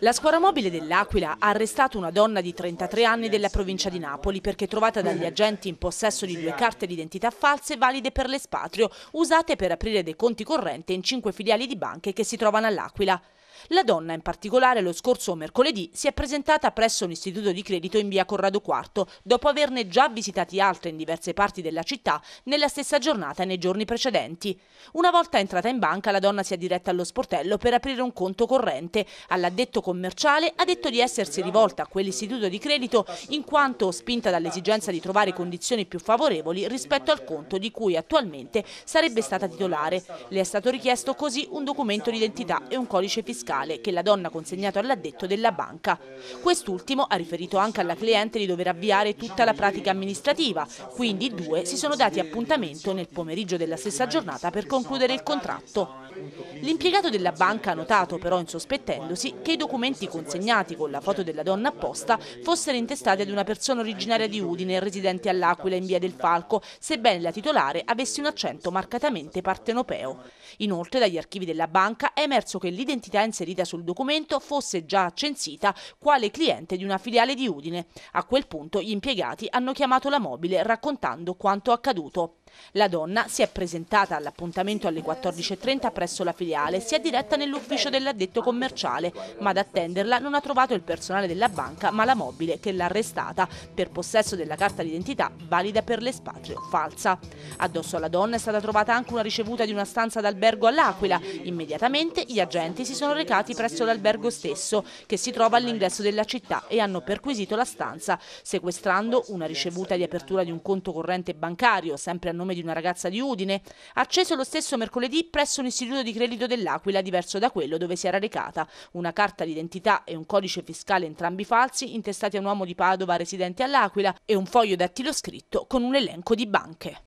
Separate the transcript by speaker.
Speaker 1: La scuola mobile dell'Aquila ha arrestato una donna di 33 anni della provincia di Napoli perché trovata dagli agenti in possesso di due carte d'identità false valide per l'espatrio, usate per aprire dei conti correnti in cinque filiali di banche che si trovano all'Aquila. La donna, in particolare, lo scorso mercoledì si è presentata presso un istituto di credito in via Corrado IV, dopo averne già visitati altre in diverse parti della città nella stessa giornata e nei giorni precedenti. Una volta entrata in banca, la donna si è diretta allo sportello per aprire un conto corrente. All'addetto commerciale ha detto di essersi rivolta a quell'istituto di credito in quanto spinta dall'esigenza di trovare condizioni più favorevoli rispetto al conto di cui attualmente sarebbe stata titolare. Le è stato richiesto così un documento d'identità e un codice fiscale fiscale che la donna ha consegnato all'addetto della banca. Quest'ultimo ha riferito anche alla cliente di dover avviare tutta la pratica amministrativa, quindi i due si sono dati appuntamento nel pomeriggio della stessa giornata per concludere il contratto. L'impiegato della banca ha notato, però insospettendosi, che i documenti consegnati con la foto della donna apposta fossero intestati ad una persona originaria di Udine residente all'Aquila in via del Falco, sebbene la titolare avesse un accento marcatamente partenopeo. Inoltre dagli archivi della banca è emerso che l'identità inserita sul documento fosse già censita quale cliente di una filiale di Udine. A quel punto gli impiegati hanno chiamato la mobile raccontando quanto accaduto. La donna si è presentata all'appuntamento alle 14.30 presso la filiale e si è diretta nell'ufficio dell'addetto commerciale, ma ad attenderla non ha trovato il personale della banca ma la mobile che l'ha arrestata per possesso della carta d'identità valida per l'espatrio falsa. Addosso alla donna è stata trovata anche una ricevuta di una stanza d'albergo all'Aquila. Immediatamente gli agenti si sono recati presso l'albergo stesso, che si trova all'ingresso della città, e hanno perquisito la stanza, sequestrando una ricevuta di apertura di un conto corrente bancario, sempre a nome di una ragazza di Udine, acceso lo stesso mercoledì presso un istituto di credito dell'Aquila, diverso da quello dove si era recata, una carta d'identità e un codice fiscale entrambi falsi, intestati a un uomo di Padova residente all'Aquila, e un foglio dattiloscritto con un elenco di banche.